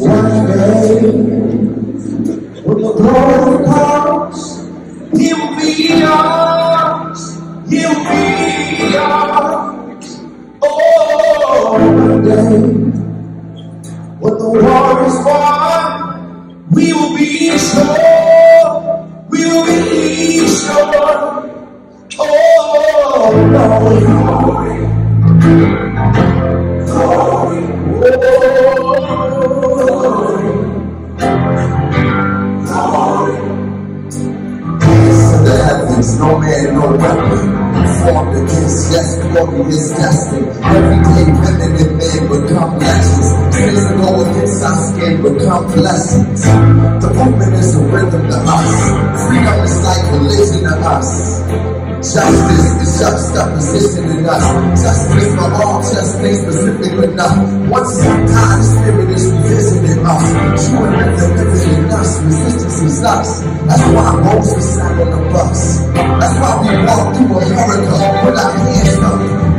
One day, when the glory comes, He will be ours. He will be ours. Oh, one day, when the war is won, we will be sure. We will be sure. Oh, the no man, no weapon. Formed against, yes, is destined. Every day, women and men become legends. Years ago, against our skin become blessings. The movement is a rhythm to us. Freedom is like religion to us. Justice is juxtaposition in us. Justice for all, just things specific enough. Once time, spirit is revisiting us. True and rhythm living in us. Resistance is. That's why Rosa sat on the bus. That's why we walk through America with our hands up.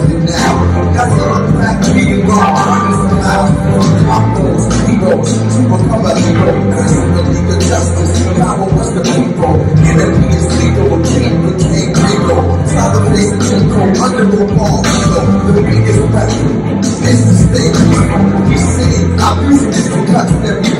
With it now. That's the fact we can go on is allowed. From outlaws, heroes, to become a hero. In the of justice, power was the people. Enemy is legal, king became legal. Father the Chico, under the wall, The biggest weapon is to stay peaceful. We say, our music is the cuts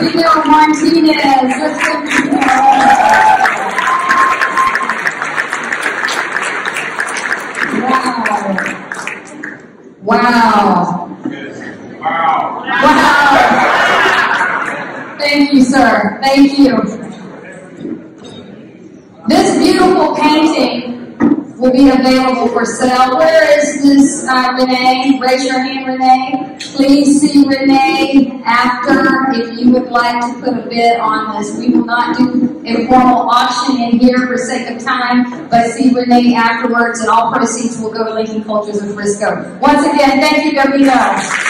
Gabino Martinez. Him Wow. Wow. Wow. Thank you, sir. Thank you. This beautiful painting will be available for sale. Where is this, uh, Renee? Raise your hand, Renee. Please see Renee after if you would like to put a bid on this. We will not do a formal auction in here for sake of time, but see Renee afterwards and all proceeds will go to Lincoln Cultures of Frisco. Once again, thank you, Gabino.